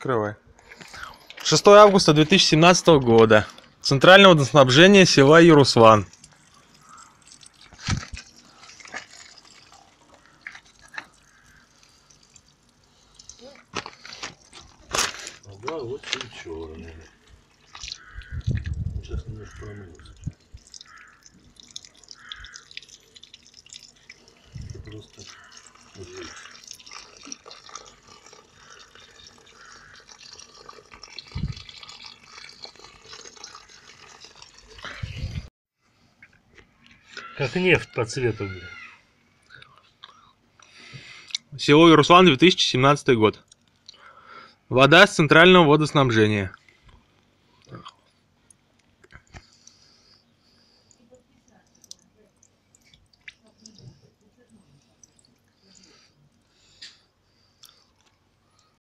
Открывай. 6 августа 2017 года. Центральное водоснабжение села Юруслан. Да, вот и черный. Сейчас немножко промылся. Просто жесть. Как нефть по цвету, блин. Село Руслан, 2017 год. Вода с центрального водоснабжения.